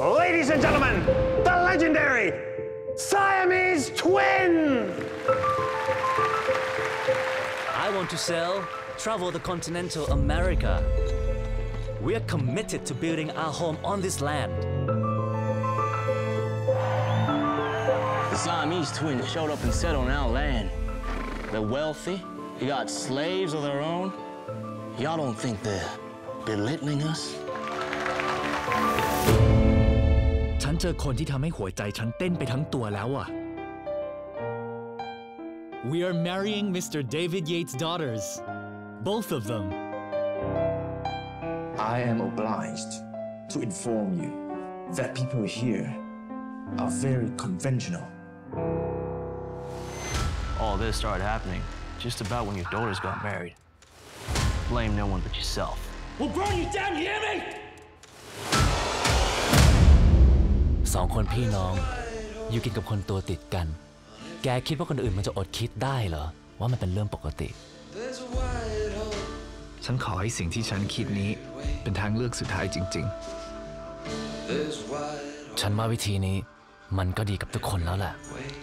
Ladies and gentlemen, the legendary Siamese twin! I want to sell, travel the continental America. We are committed to building our home on this land. The Siamese twins showed up and settled on our land. They're wealthy, they got slaves of their own. Y'all don't think they're belittling us? เจอคนที่ทำให้หัวใจฉันเต้นไปทั้งตัวแล้วอะ We are marrying Mr. David Yates' daughters. Both of them. I am obliged to inform you that people here are very conventional. All this started happening just about when your daughters got married. Blame no one but yourself. We'll burn you down, you hear me? สองคนพี่น้อง อยู่กินกับคนตัวติดกัน แกคิดว่าคนอื่นมันจะอดคิดได้เหรอ ว่ามันเป็นเรื่องปกติ ฉันขอให้สิ่งที่ฉันคิดนี้ เป็นทางเลือกสุดท้ายจริงฉันว่าวิธีนี้มันก็ดีกับทุกคนแล้วแหละ Wait